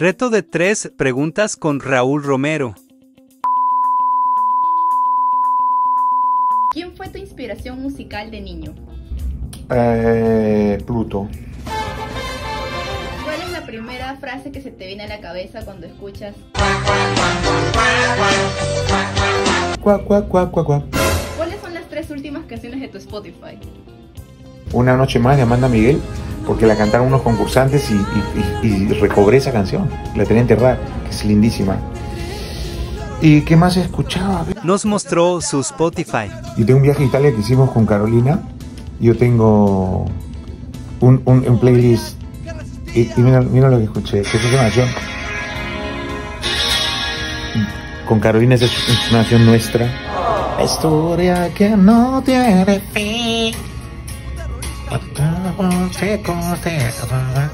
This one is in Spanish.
Reto de tres preguntas con Raúl Romero. ¿Quién fue tu inspiración musical de niño? Eh, Pluto. ¿Cuál es la primera frase que se te viene a la cabeza cuando escuchas? Cuac, cuac, cuac, cuac, cuac. ¿Cuáles son las tres últimas canciones de tu Spotify? Una noche más de Amanda Miguel, porque la cantaron unos concursantes y, y- y- y recobré esa canción. La tenía enterrada, que es lindísima. ¿Y qué más escuchaba? Nos mostró su Spotify. Yo tengo un viaje a Italia que hicimos con Carolina. Yo tengo un, un, un playlist. Y, y mira, mira lo que escuché. que es una canción. Con Carolina es es una canción nuestra. La historia que no tiene fin. có sẽ có sẽ và vâng, vâng.